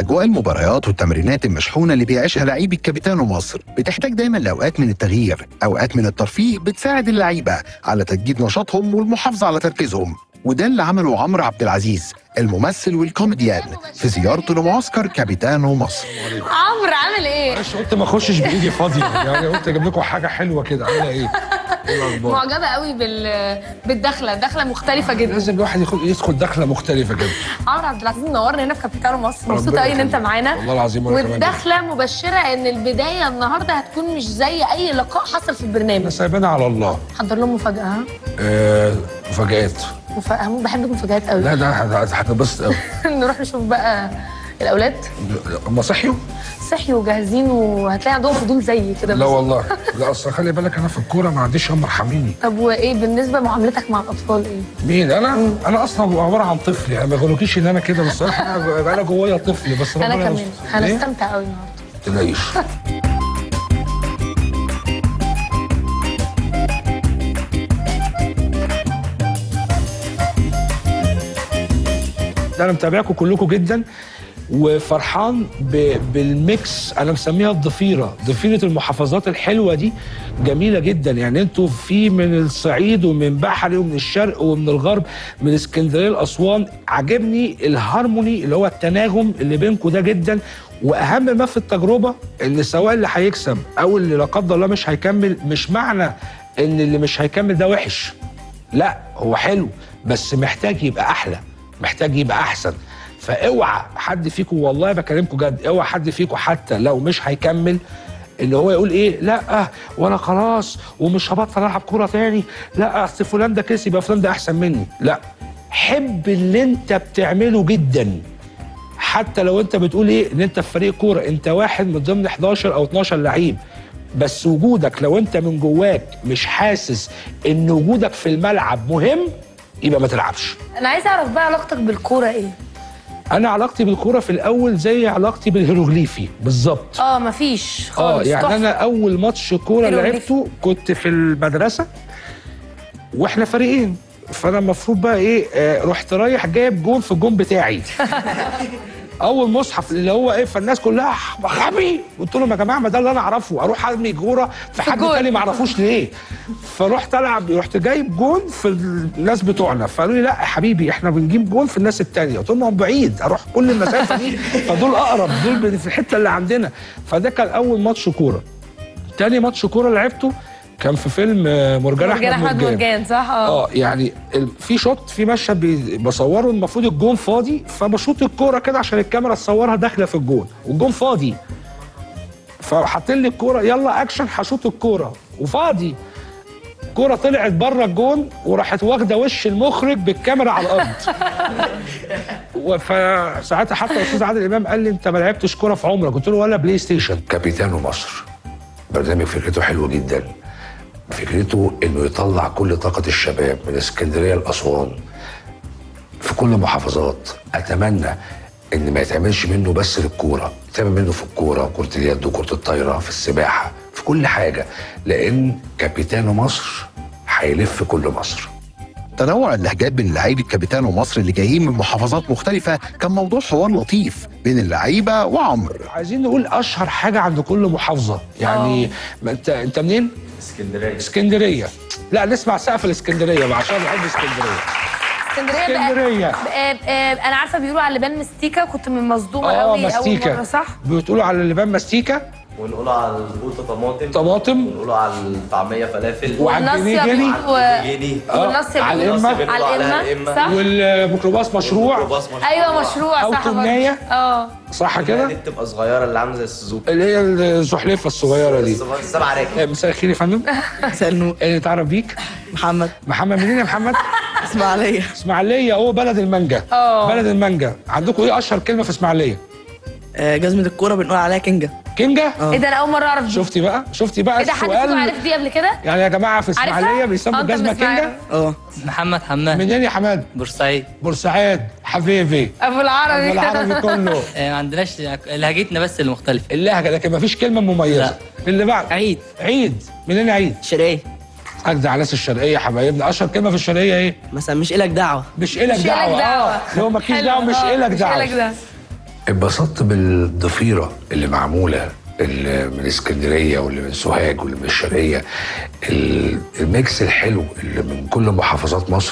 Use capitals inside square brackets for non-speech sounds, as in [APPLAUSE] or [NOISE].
أجواء المباريات والتمرينات المشحونة اللي بيعيشها لعيبة كابيتانو مصر بتحتاج دايما لأوقات من التغيير أوقات من الترفيه بتساعد اللعيبة على تجديد نشاطهم والمحافظة على تركيزهم وده اللي عمله عمرو عبد العزيز الممثل والكوميديان في زيارته لمعسكر كابيتانو مصر عمرو عامل إيه؟ معلش قلت ما أخشش بإيدي فاضيه يعني قلت أجيب لكم حاجة حلوة كده عاملة إيه؟ الأخبار؟ معجبة قوي بال بالدخلة. دخلة مختلفة جدا. لازم الواحد يدخل دخلة مختلفة كده. عمرو عبد العزيز منورنا هنا في كابيتانو مصر. مبسوطة قوي إن أنت. معانا. والله العظيم والدخلة مبشرة إن البداية النهارده هتكون مش زي أي لقاء حصل في البرنامج. سايبانا على الله. حضر لهم مفاجأة ها؟ آه مفاجآت. مف... بحب المفاجآت قوي لا ده هتنبسط قوي [LAUGHS] نروح نشوف بقى الأولاد. هم صحيوا؟ صحيوا وجاهزين وهتلاقي عندهم فضول زي كده لا. والله. [LAUGHS] لا أصل خلي بالك أنا في الكورة ما عنديش هم ارحميني طب وإيه بالنسبة معاملتك مع الأطفال إيه؟ مين أنا؟ أنا أصلا عبارة عن طفل يعني ما يقولوكيش إن أنا كده بس أنا [LAUGHS] أنا جوايا طفل بس أنا كمان يستر. إيه؟ هنستمتع قوي النهارده تلاقيش [LAUGHS] أنا متابعكم كلكم جدا وفرحان. بالميكس أنا مسميها الضفيرة. ضفيرة المحافظات الحلوة دي جميلة جدا. يعني أنتوا في من الصعيد ومن بحري ومن الشرق ومن الغرب من اسكندرية لأسوان عجبني الهارموني اللي هو التناغم اللي بينكم ده جدا. وأهم ما في التجربة إن سواء اللي هيكسب أو اللي لا قدر الله مش هيكمل مش معنى إن اللي مش هيكمل ده وحش. لا هو حلو بس محتاج يبقى أحلى محتاج يبقى أحسن. فاوعى حد فيكم والله بكلمكم جد اوعى حد فيكم حتى لو مش هيكمل. ان هو يقول إيه؟ لا وأنا خلاص ومش هبطل ألعب كورة تاني. لا أصل فلان ده كسب يبقى فلان ده أحسن مني. لا حب اللي أنت بتعمله جدا. حتى لو أنت بتقول إيه؟ إن أنت في فريق كورة أنت واحد من ضمن 11 أو 12 لعيب. بس وجودك لو أنت من جواك مش حاسس إن وجودك في الملعب مهم يبقى ما تلعبش. أنا عايزة أعرف بقى علاقتك بالكورة إيه؟ أنا علاقتي بالكورة في الأول زي علاقتي بالهيروغليفي بالظبط آه مفيش آه خالص يعني تحفة. أنا أول ماتش كورة. لعبته كنت في المدرسة وإحنا فريقين فأنا المفروض بقى إيه آه رحت رايح جايب جون في الجون بتاعي [LAUGHS] أول ما صحيت اللي هو إيه فالناس كلها غبي. قلت لهم يا جماعة ما ده اللي أنا أعرفه. أروح أرمي كوره في حد. تاني ما أعرفوش ليه. فرحت ألعب رحت جايب جون في الناس بتوعنا. فقالوا لي لا يا حبيبي إحنا بنجيب جون في الناس التانية. قلت لهم بعيد أروح كل المسافة دي. [LAUGHS] فدول أقرب دول في الحتة اللي عندنا. فده كان أول ماتش كورة. تاني ماتش كورة لعبته كان في فيلم آه، مرجان مرجان أحمد مرجان مرجان صح؟ آه. آه يعني في shot في مشهد بصوره المفروض الجون فاضي فبشوط الكورة كده عشان الكاميرا تصورها داخلة في الجون والجون فاضي. فحاطين لي الكورة يلا أكشن هشوط الكورة وفاضي. الكوره طلعت بره الجون وراحت واخدة وش المخرج بالكاميرا على الأرض. [LAUGHS] فساعتها حتى الأستاذ عادل إمام قال لي أنت ما لعبتش كورة في عمرك. قلت له ولا PlayStation. كابيتانو مصر برنامج فكرته حلوة جدا. فكرته إنه يطلع كل طاقة الشباب من اسكندرية لأسوان في كل المحافظات أتمنى إن ما يتعملش منه بس للكوره يتعمل منه في الكورة وكرة اليد وكرة الطايرة في السباحة في كل حاجة لأن كابيتانو مصر هيلف كل مصر. تنوع اللهجات بين لعيبة كابيتانو مصر اللي جايين من محافظات مختلفة كان موضوع حوار لطيف بين اللعيبة وعمرو. عايزين نقول أشهر حاجة عند كل محافظة. يعني ما انت أنت منين؟ اسكندرية. اسكندرية. لا نسمع سقف الاسكندرية بقى عشان بحب اسكندرية. اسكندرية بقى- اسكندرية. بقى- بقى- أنا عارفة بيقولوا على لبان مستيكه كنت من مصدومة قوي أول مرة صح؟ بتقولوا على اللبان مستيكه ونقولوا على البوطه طماطم. طماطم. ونقولوا على الطعميه فلافل. وعلى الجنيه. جني آه، والناصيه على الإمة. على على الامه. صح؟ والميكروباص مشروع. أيوه مشروع أو صح برضه. تمنية. آه. صح دي كده بتبقى صغيرة اللي عاملة زي السوزوكي. اللي هي الزحلفه الصغيرة دي. السبع- راكب آه، مساء الخير يا فندم. [LAUGHS] مساء النور اللي نتعرف بيك؟ محمد. محمد منين يا محمد؟ [LAUGHS] إسماعيلية. إسماعيلية هو بلد المانجا. آه. بلد المانجا. عندكم إيه أشهر كلمة في إسماعيلية؟ آه، جزمة الكورة بنقول عليها كينجا. كينجا؟ إيه ده أنا أول مرة أعرف دي. شفتي بقى؟ شفتي بقى إيه ده حد عارف دي قبل كده؟ يعني يا جماعة في؟ إسماعيلية بيسموا آه، الجزمه. كينجا؟ آه. محمد حماد. منين يا حماد؟ بورسعيد. بورسعيد حبيبي. أبو العربي. العربي كله. [LAUGHS] آه، ما عندناش لهجتنا بس اللي مختلفه اللهجه لكن مفيش كلمة مميزة. لا. اللي بعد. عيد. عيد. منين عيد؟ شرقية. أجدع ناس الشرقية يا حبايبنا أشهر كلمة في الشرقية إيه؟ مثلا مش إلك دعوة. مش إلك مش إلك دعوة. دعوة. آه. لو مالكيش حلو، دعوه مش آه، مش دعوة. إلك دعوة. اتبسطت بالضفيرة اللي معمولة اللي من اسكندرية واللي من سوهاج واللي من الشرقية ال- الميكس الحلو اللي من كل محافظات مصر.